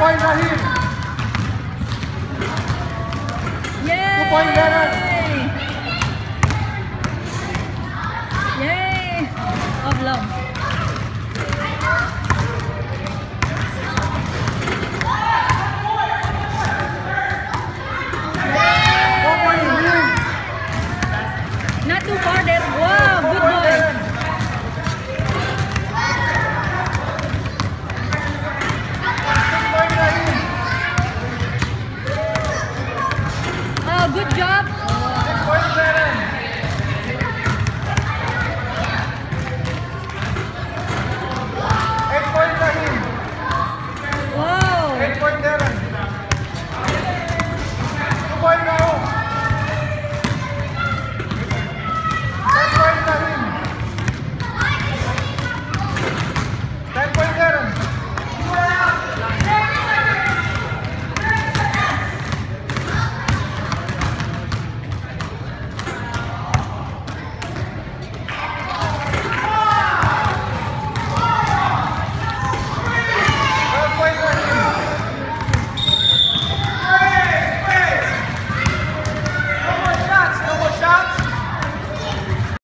point right here. Yay! Two. Yay! Of.